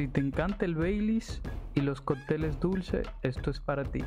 Si te encanta el Baileys y los cócteles dulce, esto es para ti.